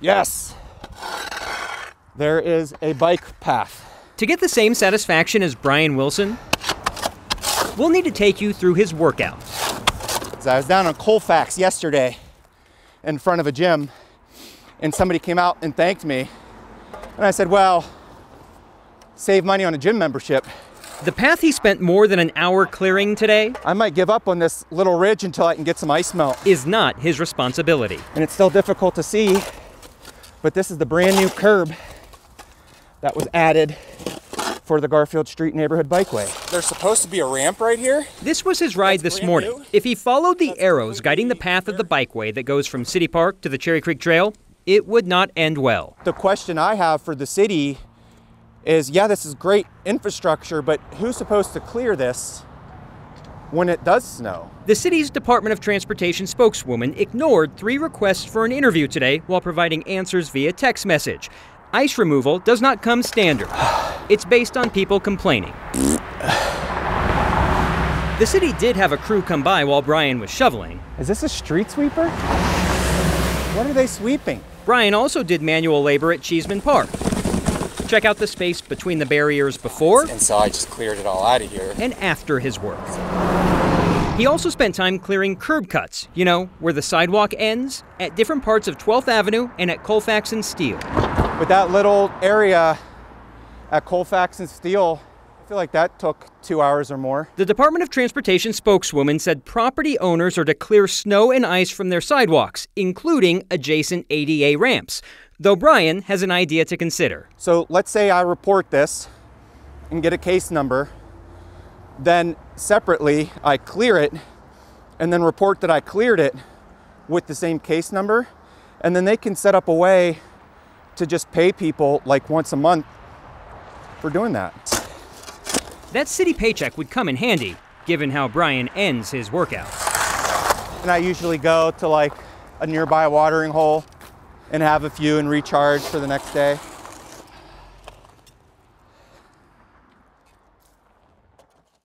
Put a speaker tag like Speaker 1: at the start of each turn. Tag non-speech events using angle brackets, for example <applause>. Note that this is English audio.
Speaker 1: Yes. There is a bike path.
Speaker 2: To get the same satisfaction as Brian Wilson, we'll need to take you through his workout.
Speaker 1: So I was down on Colfax yesterday in front of a gym, and somebody came out and thanked me. And I said, Well, save money on a gym membership.
Speaker 2: The path he spent more than an hour clearing today
Speaker 1: I might give up on this little ridge until I can get some ice melt.
Speaker 2: is not his responsibility.
Speaker 1: And it's still difficult to see, but this is the brand new curb that was added for the Garfield Street neighborhood bikeway. There's supposed to be a ramp right here.
Speaker 2: This was his ride
Speaker 1: That's
Speaker 2: this morning.
Speaker 1: new?
Speaker 2: If he followed the arrows guiding the path of the bikeway that goes from City Park to the Cherry Creek Trail, it would not end well.
Speaker 1: The question I have for the city is yeah, this is great infrastructure, but who's supposed to clear this when it does snow?
Speaker 2: The city's Department of Transportation spokeswoman ignored three requests for an interview today while providing answers via text message. Ice removal does not come standard. <sighs> It's based on people complaining. <sighs> The city did have a crew come by while Brian was shoveling.
Speaker 1: Is this a street sweeper? What are they sweeping?
Speaker 2: Brian also did manual labor at Cheesman Park. Check out the space between the barriers before
Speaker 1: And so I just cleared it all out of here.
Speaker 2: and after his work. He also spent time clearing curb cuts, you know, where the sidewalk ends, at different parts of 12th Avenue and at Colfax and Steele.
Speaker 1: But that little area at Colfax and Steele, I feel like that took two hours or more.
Speaker 2: The Department of Transportation spokeswoman said property owners are to clear snow and ice from their sidewalks, including adjacent ADA ramps, though Brian has an idea to consider.
Speaker 1: So let's say I report this and get a case number. Then separately, I clear it and then report that I cleared it with the same case number. And then they can set up a way to just pay people like once a month for doing that.
Speaker 2: That city paycheck would come in handy, given how Brian ends his workout.
Speaker 1: And I usually go to like a nearby watering hole and have a few and recharge for the next day.